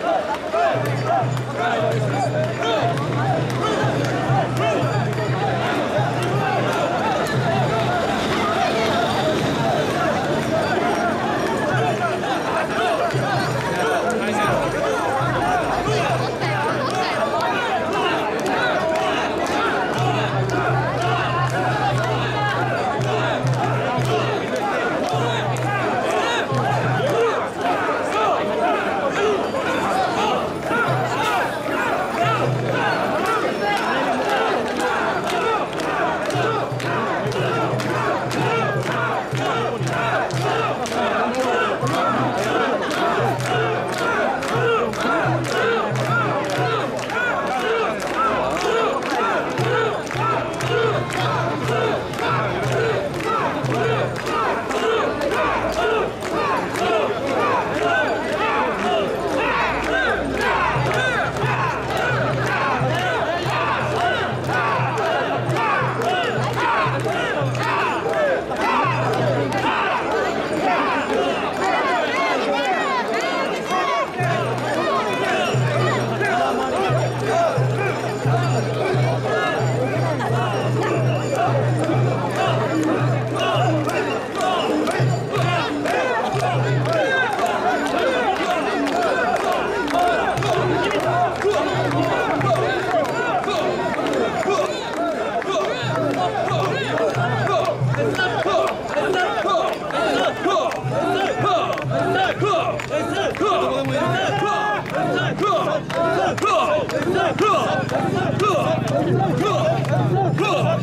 Go! Go! Go!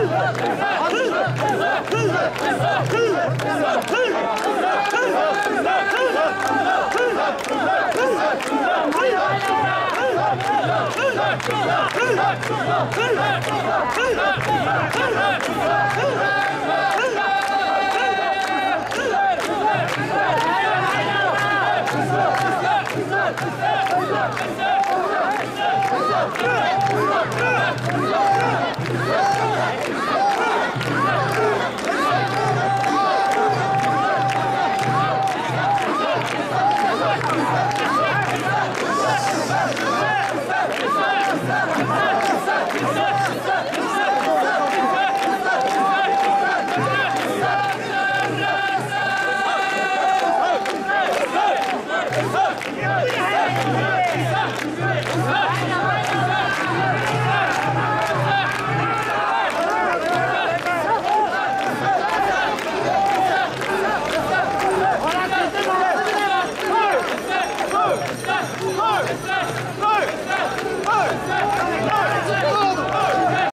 Hırla! Hırla! Hırla! Hırla! Hırla! Hırla!